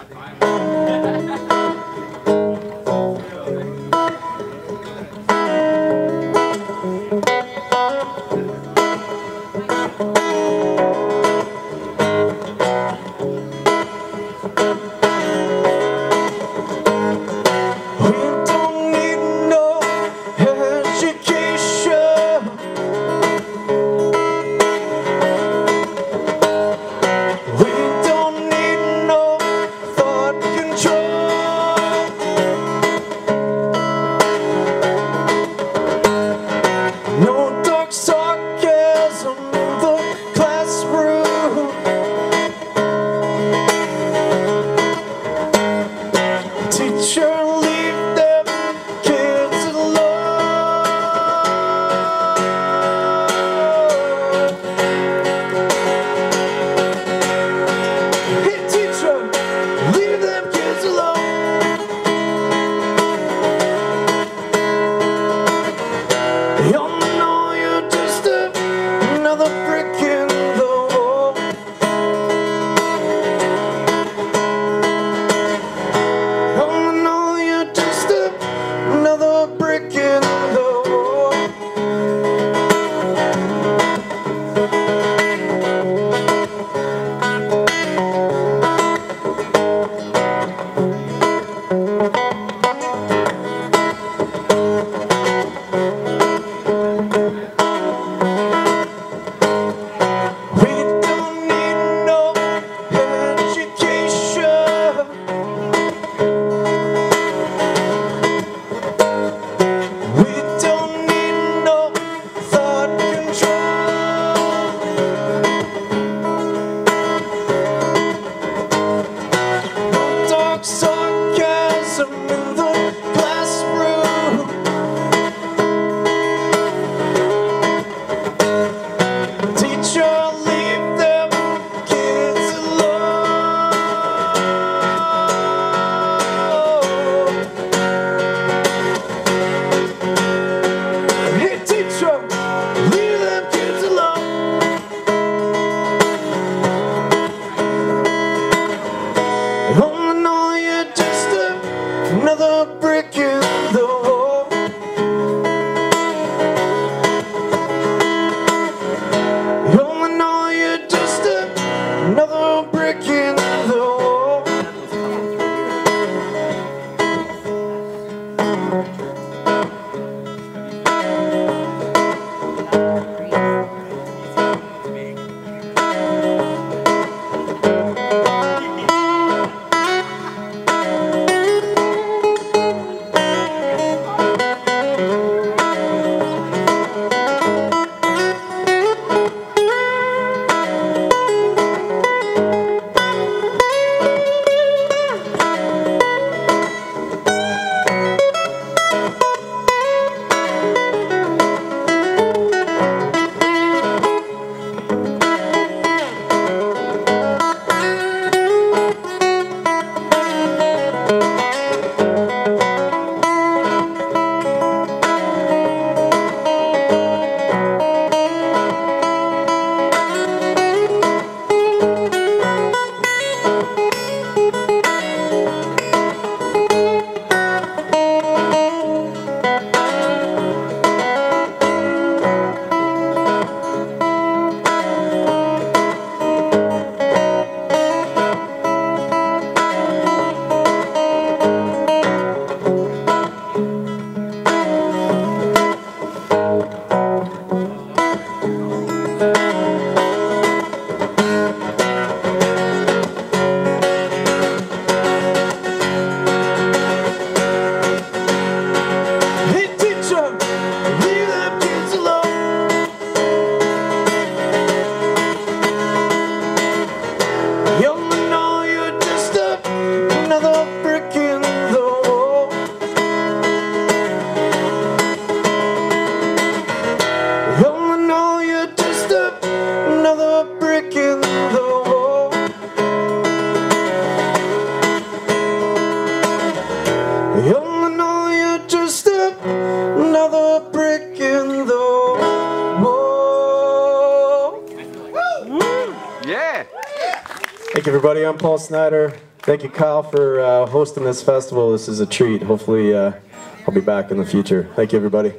We Hey Thank you, everybody. I'm Paul Snider. Thank you, Kyle, for uh, hosting this festival. This is a treat. Hopefully, uh, I'll be back in the future. Thank you, everybody.